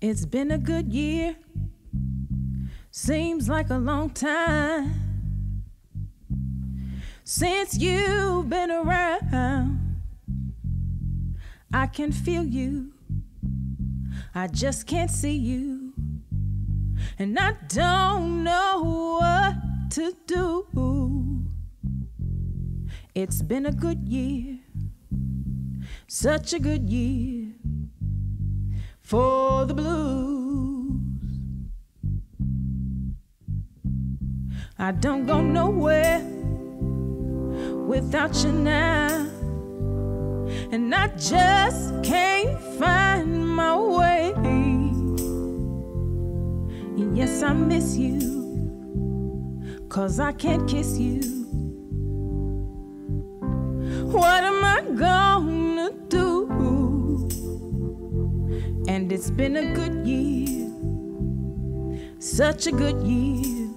It's been a good year. Seems like a long time since you've been around. I can feel you, I just can't see you, and I don't know what to do. It's been a good year, such a good year for the blues. I don't go nowhere without you now, and I just can't find my way. And yes, I miss you, cause I can't kiss you. What am I gonna it's been a good year, such a good year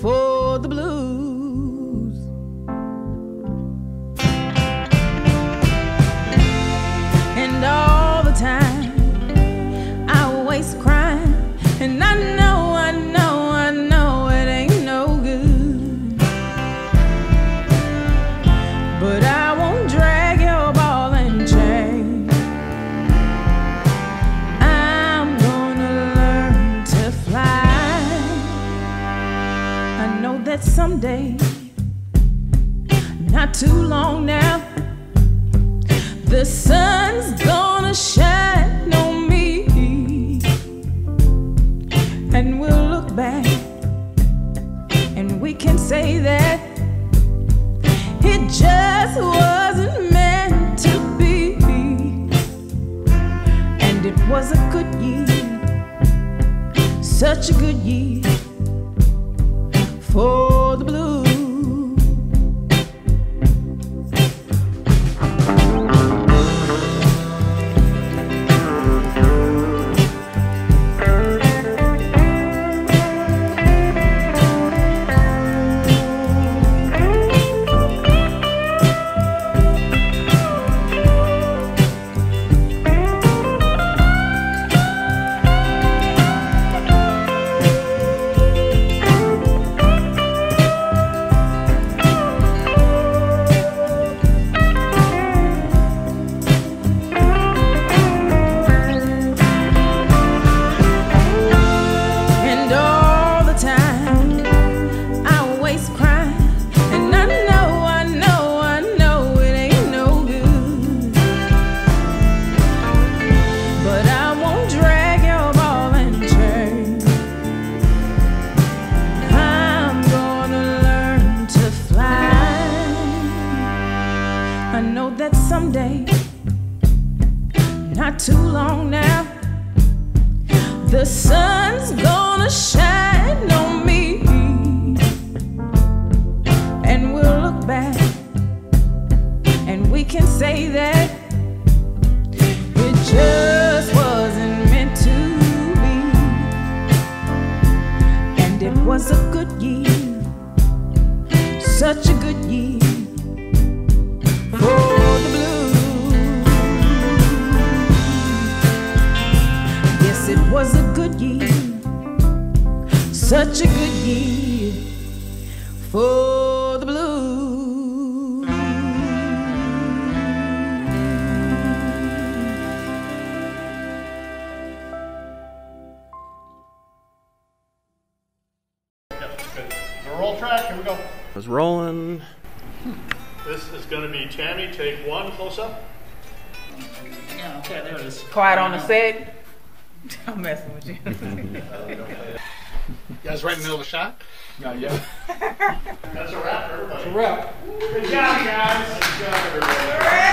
for the blues. Not too long now, the sun's gonna shine on me. And we'll look back and we can say that it just wasn't someday, not too long now. The sun's gonna shine on me, and we'll look back. And we can say that such a good year for the blues. Yep, good. Roll track, here we go. was rolling. This is gonna be Tammi, take one, close up. Yeah, okay, there it is. Quiet on the set. I'm messing with you. You guys right in the middle of a shot? No, yeah. That's a wrap, everybody. Wrap. Good job, guys. Good job, everybody.